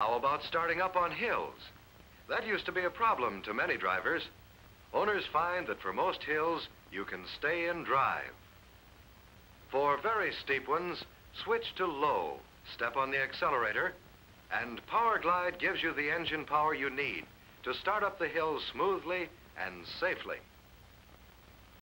How about starting up on hills? That used to be a problem to many drivers. Owners find that for most hills, you can stay in drive. For very steep ones, switch to low, step on the accelerator, and Powerglide gives you the engine power you need to start up the hills smoothly and safely.